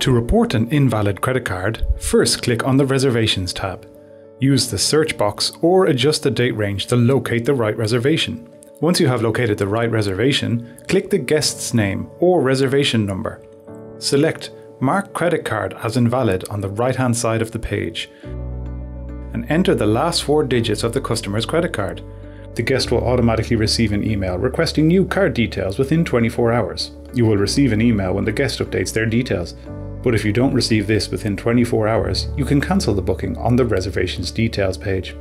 To report an invalid credit card, first click on the Reservations tab. Use the search box or adjust the date range to locate the right reservation. Once you have located the right reservation, click the guest's name or reservation number. Select Mark credit card as invalid on the right hand side of the page and enter the last four digits of the customer's credit card. The guest will automatically receive an email requesting new card details within 24 hours. You will receive an email when the guest updates their details. But if you don't receive this within 24 hours, you can cancel the booking on the reservations details page.